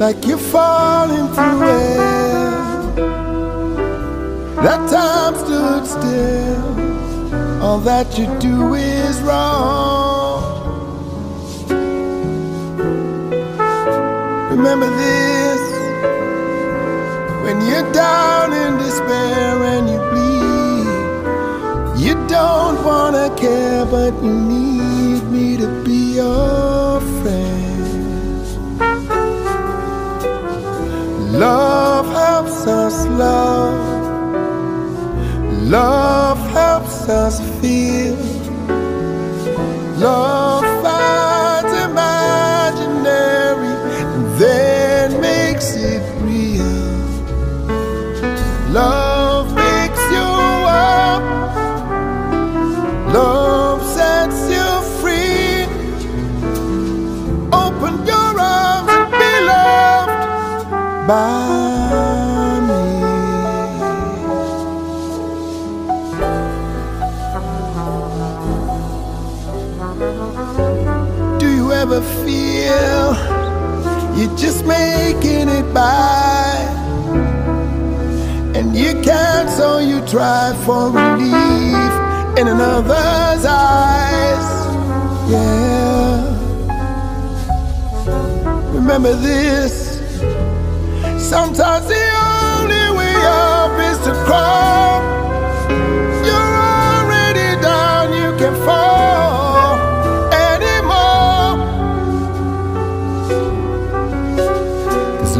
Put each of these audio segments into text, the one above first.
like you're falling through air. That time stood still. All that you do is wrong. Remember this when you're down in despair and you bleed. You don't wanna care, but you need me to be your friend. Love helps us love. Love helps us feel. Love Do you ever feel you're just making it by? And you can't, so you try for relief in another's eyes. Yeah. Remember this. Sometimes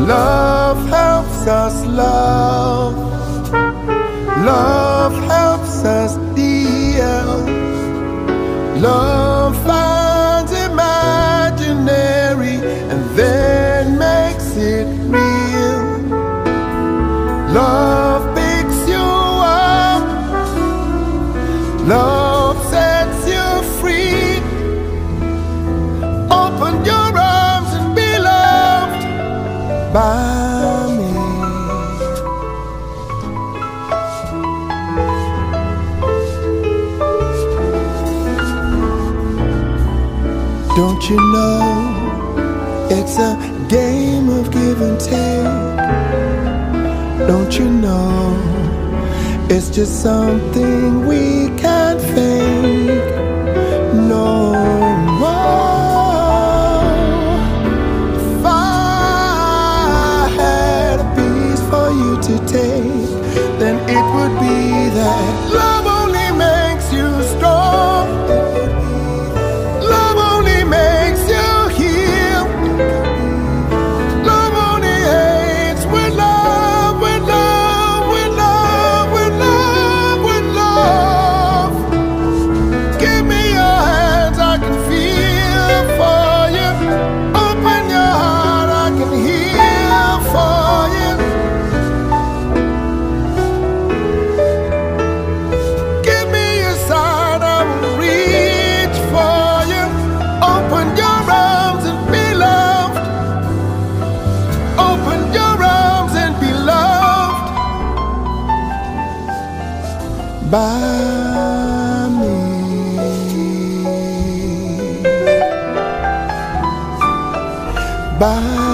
love helps us love. Love helps us deal. Love finds imaginary and then makes it real. Love Don't you know it's a game of give and take? Don't you know it's just something we can't to take, by me. By